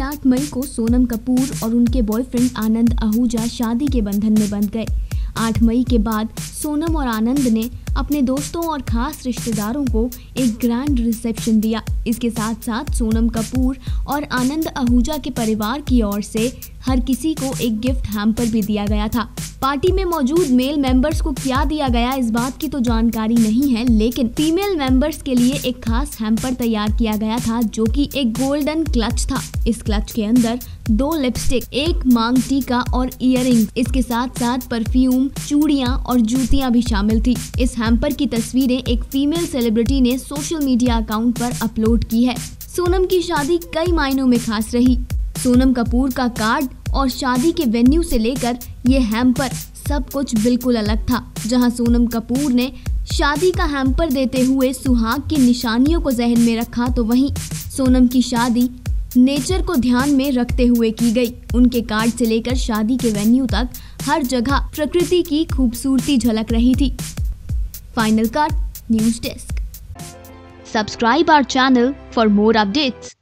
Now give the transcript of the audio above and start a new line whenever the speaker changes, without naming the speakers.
आठ मई को सोनम कपूर और उनके बॉयफ्रेंड आनंद आहूजा शादी के बंधन में बंध गए। आठ मई के बाद सोनम और आनंद ने अपने दोस्तों और खास रिश्तेदारों को एक ग्रैंड रिसेप्शन दिया। इसके साथ साथ सोनम कपूर और आनंद आहूजा के परिवार की ओर से हर किसी को एक गिफ्ट हैम्पर भी दिया गया था। पार्टी में मौजूद मेल मेंबर्स को क्या दिया गया, इस बात की तो जानकारी नहीं है, लेकिन फीमेल मेंबर्स के लिए एक खास हैम्पर तैयार किया गया था, जो कि एक गोल्डन क्लच था। इस क्लच के अंदर दो लिपस्टिक एक मांग टीका और इयर इसके साथ साथ परफ्यूम चूड़ियाँ और जूतियाँ भी शामिल थी। इस हैम्पर की तस्वीरें एक फीमेल सेलिब्रिटी ने सोशल मीडिया अकाउंट पर अपलोड की है। सोनम की शादी कई मायनों में खास रही। सोनम कपूर का कार्ड और शादी के वेन्यू से लेकर ये हैम्पर सब कुछ बिल्कुल अलग था, जहाँ सोनम कपूर ने शादी का हैम्पर देते हुए सुहाग की निशानियों को जहन में रखा तो वहीं सोनम की शादी नेचर को ध्यान में रखते हुए की गई। उनके कार्ड से लेकर शादी के वेन्यू तक हर जगह प्रकृति की खूबसूरती झलक रही थी। Final card, news desk. Subscribe our channel for more updates